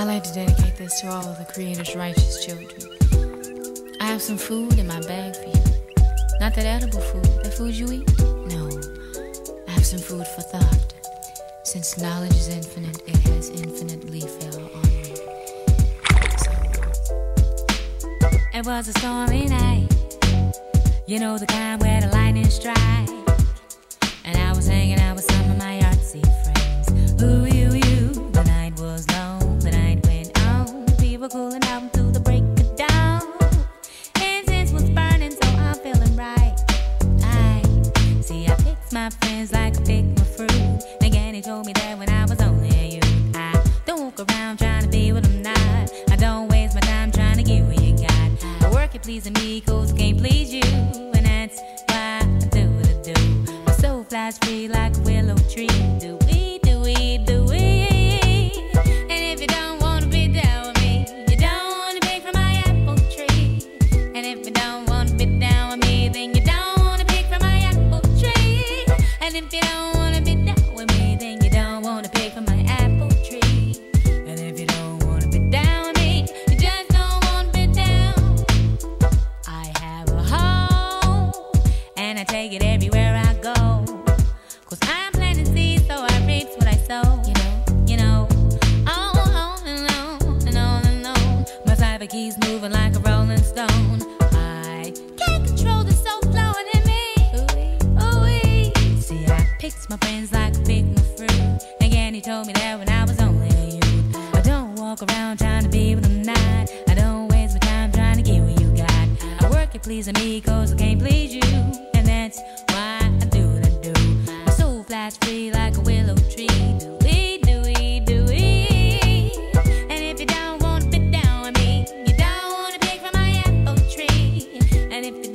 I like to dedicate this to all of the Creator's righteous children. I have some food in my bag for you. Not that edible food, the food you eat. No, I have some food for thought. Since knowledge is infinite, it has infinitely fell on me. It was a stormy night. You know the kind where the lightning strikes. Flies free like a willow tree. Do we, do we, do we? And if you don't wanna be down with me, you don't wanna pick from my apple tree. And if you don't wanna be down with me, then you don't wanna pick from my apple tree. And if you don't wanna be Cause I'm planting seeds, so I reap what I sow. You know, you know. And on and on and on. My cipher keys moving like a rolling stone. I can't control the soul flowing in me. Ooh-wee. See, I picked my friends like I pick my fruit. Again, he told me that when I was only a youth. I don't walk around trying to be what I'm not. I don't waste my time trying to get what you got. I work at pleasing me cause I can't please you. And that's why free like a willow tree. Do we, do we, do we? And if you don't want to fit down with me, you don't want to pick from my apple tree. And if